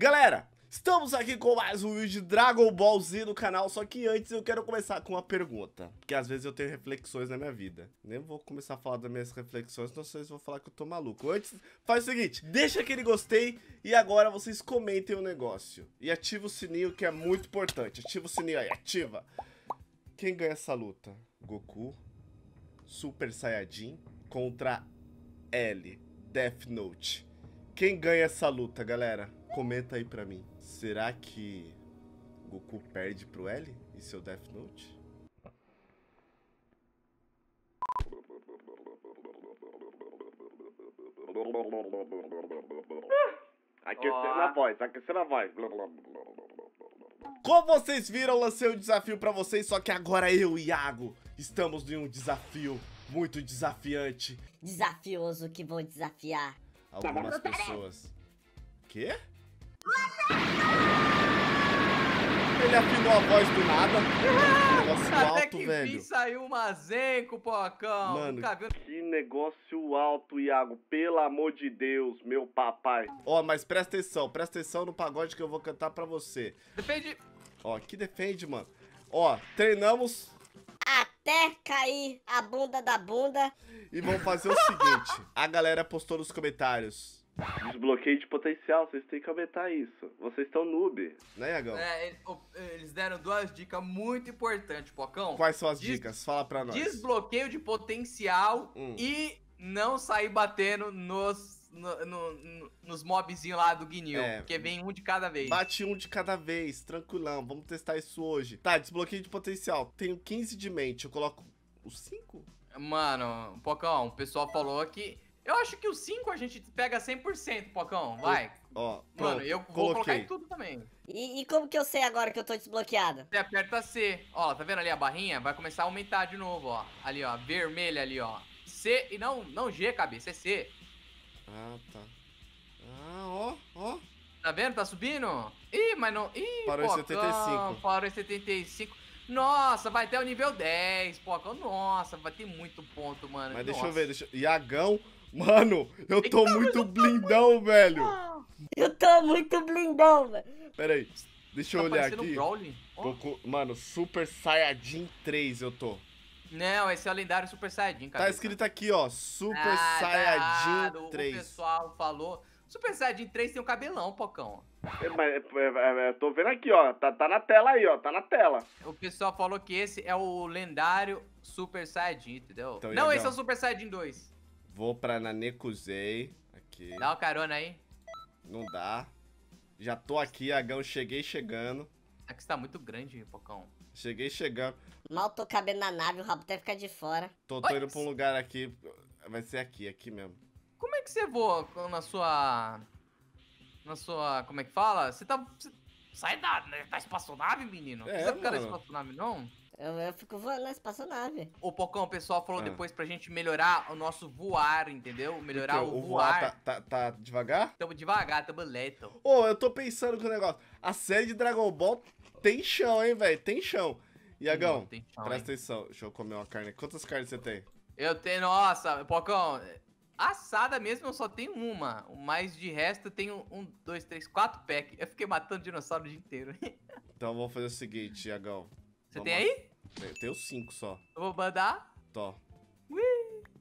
Galera, estamos aqui com mais um vídeo de Dragon Ball Z no canal, só que antes eu quero começar com uma pergunta, porque às vezes eu tenho reflexões na minha vida. Nem vou começar a falar das minhas reflexões, não sei se vou falar que eu tô maluco. Antes, faz o seguinte, deixa aquele gostei e agora vocês comentem o negócio. E ativa o sininho que é muito importante, ativa o sininho aí, ativa. Quem ganha essa luta? Goku, Super Saiyajin contra L, Death Note. Quem ganha essa luta, galera? Comenta aí pra mim. Será que Goku perde pro L e seu Death Note? Aquecendo a voz, aquecendo a voz. Como vocês viram, lancei um desafio pra vocês, só que agora eu e Iago estamos em um desafio muito desafiante. Desafioso que vou desafiar. Algumas pessoas. Quê? Ele afinou a voz do nada. Negócio Até alto, que velho. saiu um Mazenco, Pocão. Mano. Que negócio alto, Iago. Pelo amor de Deus, meu papai. Ó, mas presta atenção, presta atenção no pagode que eu vou cantar pra você. Depende. Ó, que defende, mano. Ó, treinamos Até cair a bunda da bunda. e vamos fazer o seguinte. A galera postou nos comentários. Desbloqueio de potencial, vocês têm que aumentar isso. Vocês estão noob, né, Iagão? É, eles deram duas dicas muito importantes, Pocão. Quais são as Des- dicas? Fala pra nós. Desbloqueio de potencial Hum. e não sair batendo nos, no- no- no- nos mobzinhos lá do Guinil. É. Porque vem um de cada vez. Bate um de cada vez, tranquilão. Vamos testar isso hoje. Tá, desbloqueio de potencial. Tenho 15 de mente. Eu coloco os 5? Mano, Pocão, o pessoal falou que. Eu acho que o 5 a gente pega 100%, Pocão. Vai. Ó, pronto. Mano, eu vou colocar coloquei. em tudo também. E, e como que eu sei agora que eu tô desbloqueado? Você aperta C. Ó, tá vendo ali a barrinha? Vai começar a aumentar de novo, ó. Ali, ó. Vermelha ali, ó. C e não, não G, cabeça, é C. Ah, tá. Ah, ó, ó. Tá vendo? Tá subindo? Ih, mas não. Ih, Parou em Pocão, 75. Parou em 75. Nossa, vai até o nível 10, Pocão. Nossa, vai ter muito ponto, mano. Mas deixa eu Nossa. ver, deixa eu... Iagão. Mano, eu tô muito blindão, velho. Eu tô muito blindão, velho. Pera aí. Deixa eu Tá olhar parecendo aqui. Brawling. Ó. Goku- Mano, Super Saiyajin 3 eu tô. Não, esse é o lendário Super Saiyajin, cara. Tá escrito aqui, ó. Super Ah, tá Saiyajin errado. O 3. pessoal falou. Super Saiyajin 3 tem um cabelão, Pocão. É, mas, é, é, é, tô vendo aqui, ó. Tá, tá na tela aí, ó. Tá na tela. O pessoal falou que esse é o lendário Super Saiyajin, entendeu? Então, Não, esse é o Super Saiyajin 2. Vou pra Nanekusei. Aqui. Dá uma carona aí. Não dá. Já tô aqui, Iagão. Cheguei chegando. Aqui está muito grande, Pocão. Cheguei chegando. Mal tô cabendo na nave, o rabo até ficar de fora. Tô, tô Oi. indo pra um lugar aqui. Vai ser aqui, aqui mesmo. Como é que você voa na sua. Na sua. Como é que fala? Você tá. você- Sai da, né, da espaçonave, menino. É, você vai ficar na espaçonave, não? Eu, eu fico voando na espaçonave. Ô, Pocão, o pessoal falou Ah. depois pra gente melhorar o nosso voar, entendeu? Melhorar Porque o, o voar. voar tá, tá, tá devagar? Tamo devagar, tamo lento. Ô, eu tô pensando com o negócio. A série de Dragon Ball tem chão, hein, velho? Tem chão. Iagão, tem chão, presta hein? atenção. Deixa eu comer uma carne. Quantas carnes você tem? Eu tenho, nossa, Pocão, assada mesmo eu só tenho uma, mas de resto eu tenho um, dois, três, quatro packs. Eu fiquei matando dinossauro o dia inteiro. Então vamos fazer o seguinte, Iagão. Você Vamos tem aí? Eu tenho cinco só. Eu vou mandar. Tó.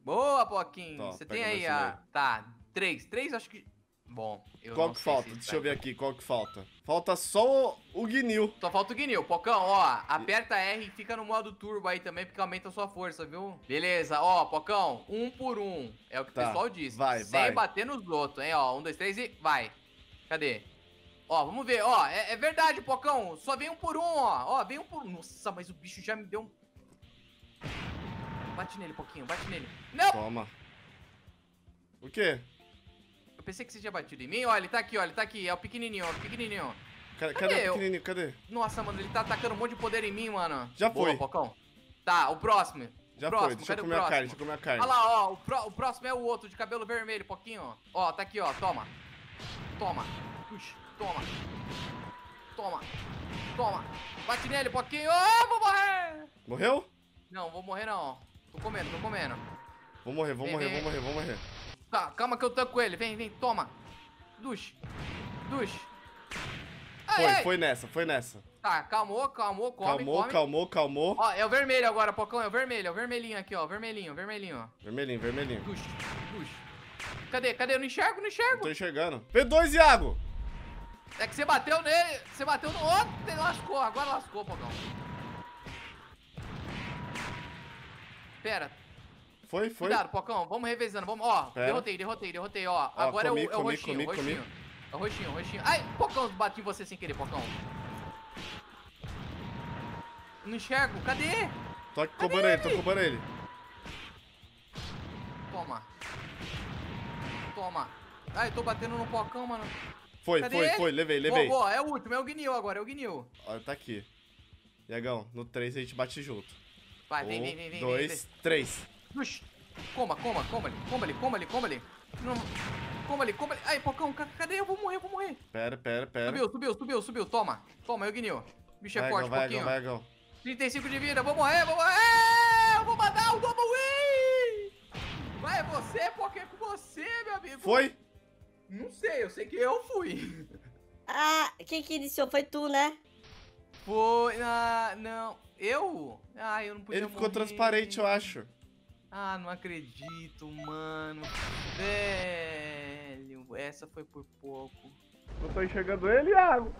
Boa, Poquinho. Você tem aí a... Tá, três. Três acho que... Bom, eu Qual que falta? Deixa eu ver aqui, qual que falta? Falta só o, o Guinil. Só falta o Guinil. Pocão, ó, aperta R e fica no modo turbo aí também, porque aumenta a sua força, viu? Beleza, ó, Pocão, um por um. É o que Tá, o pessoal disse. vai, Sem vai. bater nos outros, hein? Ó, um, dois, três e vai. Cadê? Ó, vamos ver, ó, é, é verdade, Pocão, só vem um por um, ó. Ó, vem um por um. Nossa, mas o bicho já me deu um... Bate nele, Poquinho, bate nele. Não! Toma. O quê? Eu pensei que você tinha batido em mim. Ó, ele tá aqui, ó, ele tá aqui. É o pequenininho, ó, o pequenininho. Cadê, Cadê o pequenininho? Cadê? Nossa, mano, ele tá atacando um monte de poder em mim, mano. Já Boa, foi. Pocão. Tá, o próximo. Já próximo, foi, deixa eu comer a carne, deixa eu comer a carne. Olha lá, ó, o, pró- o próximo é o outro de cabelo vermelho, pouquinho, ó. Ó, tá aqui, ó, toma. Toma. Puxa, toma. Toma. Toma. Bate nele, pouquinho. Ô, vou morrer. Morreu? Não, vou morrer não. Tô comendo, tô comendo. Vou morrer, vou Vem, morrer, vem. vou morrer, vou morrer. Tá, calma que eu tanco ele. Vem, vem, toma. Dush. Dush. Ai, Foi, ai. foi nessa, foi nessa. Tá, calmou, calmou, come, calmou, come. calmou, calmou. Ó, é o vermelho agora, Pocão, é o vermelho, é o vermelhinho aqui, ó, vermelhinho, vermelhinho. Vermelhinho, vermelhinho. Puxa, puxa. Cadê, cadê? Eu não enxergo, não Não enxergo. tô enxergando. P2, Iago! É que você bateu nele, você bateu no outro, lascou, agora lascou, Pocão. Pera, Foi, foi. cuidado, Pocão, vamos revezando, vamos, ó, Pera. derrotei, derrotei, derrotei, ó. Agora comi, é o, é o comi, roxinho, comi, roxinho. É o roxinho, roxinho. Ai, Pocão, bati você sem querer, Pocão. Não enxergo, cadê? Tô aqui cobrando ele, tô cobrando ele. Toma. Toma. Ai, tô batendo no Pocão, mano. Foi, Cadê foi, ele? foi. Levei, levei. Boa, boa, é o último, é o Guinil agora, é o Guinil. Ó, tá aqui. Iagão, no 3 a gente bate junto. Vai, vem, um, vem, vem, vem. dois, vem. três. Puxa. Coma, coma, coma ali, coma ali, coma ali, coma ali. Não, coma ali, coma ali. Ai, Pocão, ca- cadê? Eu vou morrer, eu vou morrer. Pera, pera, pera. Subiu, subiu, subiu, subiu. Toma, toma, o Guinil. Bicho é vai, forte, vai, pouquinho. Iagão, vai, Iagão. 35 de vida, vou morrer, vou morrer! Eu vou mandar o double win! Vai, é você, porque é com você, meu amigo. Foi? Não sei, eu sei que eu fui. Ah, quem que iniciou foi tu, né? Foi, ah, não. Eu? Ah, eu não podia Ele ficou morrer. transparente, eu acho. Ah, não acredito, mano. Velho, essa foi por pouco. Não tô enxergando ele, Iago.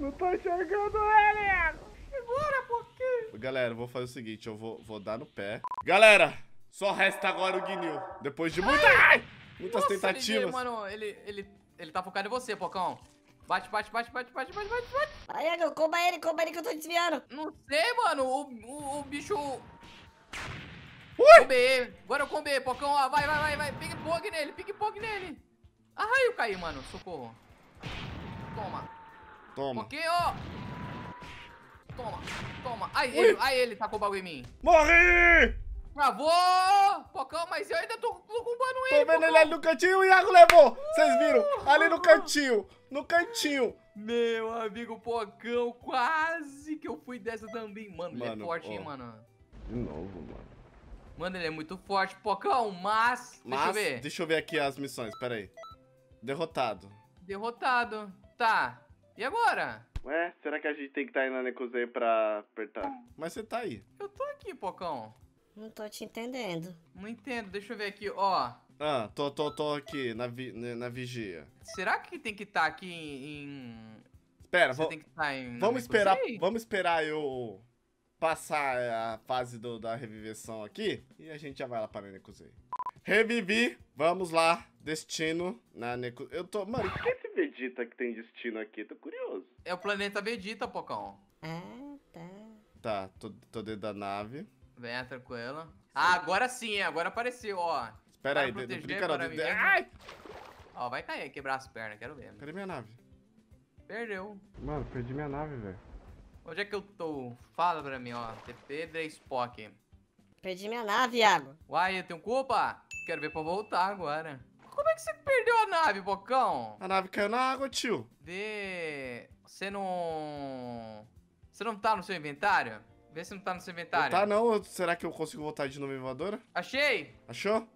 Não tô enxergando ele, Iago. Agora, por quê? Galera, eu vou fazer o seguinte, eu vou, vou dar no pé. Galera, só resta agora o Guinil. Depois de muita, ai, muitas Nossa, tentativas. Ele, mano, ele, ele, ele tá focado em você, Pocão. Bate, bate, bate, bate, bate, bate, bate, bate. Aí, comba ele, comba ele que eu tô desviando. Não sei, mano. O, o, o bicho. Ui! Combei. Agora eu combei, Pocão. Ó, vai, vai, vai, vai. Ping pong nele, ping pong nele. Ai, eu caí, mano. Socorro. Toma. Toma. Pouquinho. Toma, toma. Ai, Ui. ele, ai, ele tacou o bagulho em mim. Morri! Travou! Pocão, mas eu ainda tô, tô combando Tô ele. vendo ele ali no cantinho, o Iago levou. Vocês viram? Ali no cantinho. No cantinho. Meu amigo Pocão, quase que eu fui dessa também. Mano, ele é Mano, forte, ó. hein, mano. De novo, mano. Mano, ele é muito forte, Pocão, mas. Mas, deixa eu ver. deixa eu ver aqui as missões, pera aí. Derrotado. Derrotado. Tá. E agora? Ué, será que a gente tem que estar indo na Nekuzei pra apertar? Mas você tá aí. Eu tô aqui, Pocão. Não tô te entendendo. Não entendo. Deixa eu ver aqui, ó. Ah, tô, tô, tô aqui na, vi, na na vigia. Será que tem que estar aqui em. Espera, Você tem que estar em. vamos esperar, vamos esperar eu passar a fase do, da reviveção aqui e a gente já vai lá pra Nekuzei. Revivi, vamos lá, destino na Nekuzei. Eu tô, mano, por que esse Vegeta que tem destino aqui? Tô curioso. É o planeta Vegeta, Pocão. Ah, tá. Tá, tô, tô dentro da nave. Venha tranquila. Ah, agora sim, agora apareceu, ó. Espera aí, de- proteger, brinca não, para de-. Ai! Ó, vai cair, quebrar as pernas, quero ver. Cadê minha nave? Perdeu. Mano, perdi minha nave, velho. Onde é que eu tô? Fala pra mim, ó. TP Spock. Perdi minha nave, Iago. Uai, eu tenho culpa? Quero ver pra voltar agora. Como é que você perdeu a nave, Bocão? A nave caiu na água, tio. Vê. Você não. Você não tá no seu inventário? Vê se não tá no seu inventário. Tá não, será que eu consigo voltar de novo em voadora? Achei! Achou?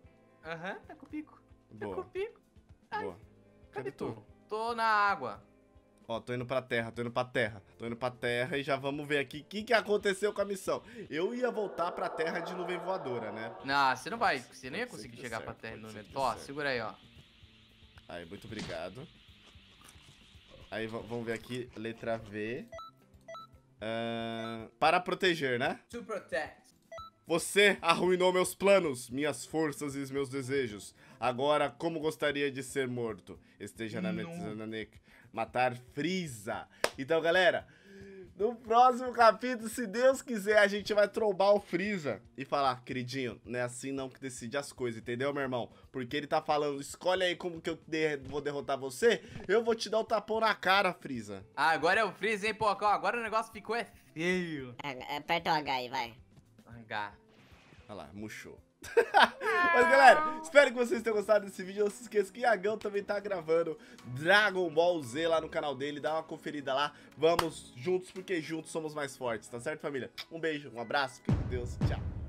Aham, tá com o pico. Tá com o Boa, pico. boa. Cadê Cadê tu? tu? Tô na água. Ó, tô indo pra terra, tô indo pra terra. Tô indo pra terra e já vamos ver aqui o que, que aconteceu com a missão. Eu ia voltar pra terra de nuvem voadora, né? Não, você não vai. Você não ia conseguir chegar certo, pra terra momento. dê Ó, segura aí, ó. Aí, muito obrigado. Aí, vamos ver aqui, letra V. Para proteger, né? To protect. Você arruinou meus planos, minhas forças e meus desejos. Agora, como gostaria de ser morto? Esteja na Não. Metsunanek. Matar Frieza. Então, galera, no próximo capítulo, se Deus quiser, a gente vai trombar o Frieza e falar, queridinho, não é assim não que decide as coisas, entendeu, meu irmão? Porque ele tá falando, escolhe aí como que eu de- vou derrotar você, eu vou te dar o tapão na cara, Frieza. Ah, agora é o freeze, hein, Pocão? Agora o negócio ficou é feio. É, Aperta o H aí, vai. H. Olha lá, murchou. Mas galera, espero que vocês tenham gostado desse vídeo. Não se esqueça que Iagão também tá gravando Dragon Ball Z lá no canal dele. Dá uma conferida lá. Vamos juntos, porque juntos somos mais fortes, tá certo, família? Um beijo, um abraço, fique com Deus, tchau.